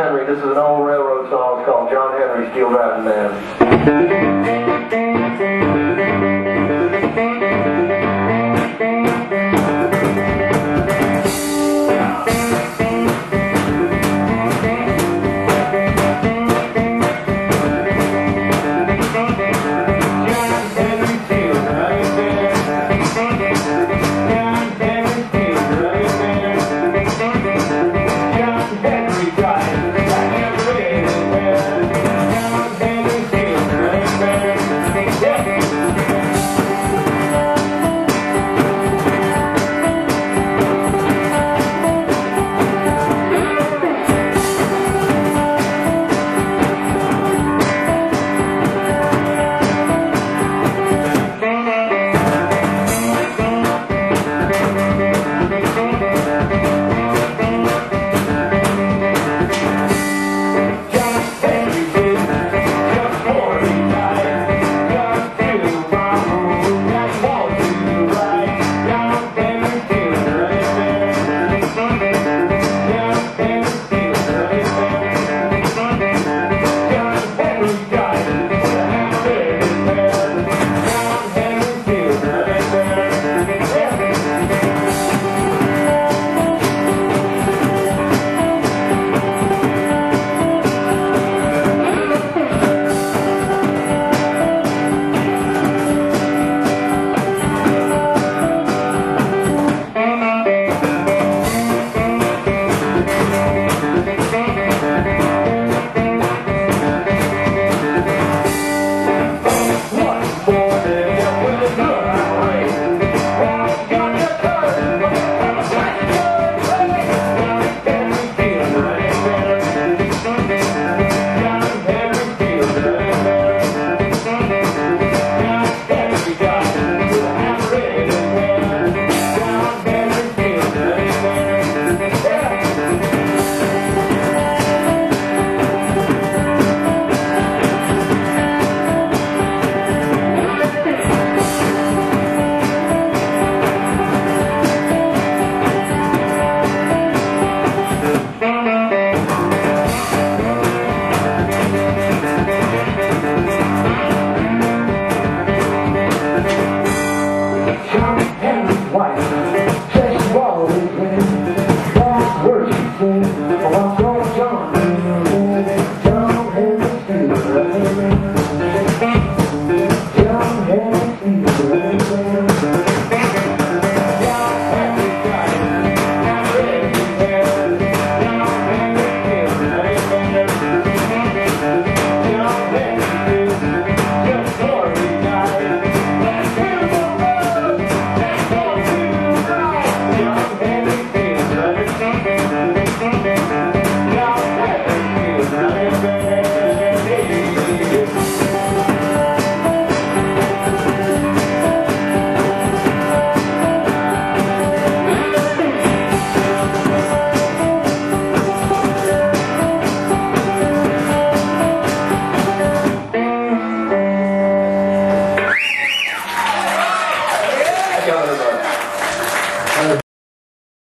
Henry. This is an old railroad song. It's called John Henry Steel Driving Man. Wife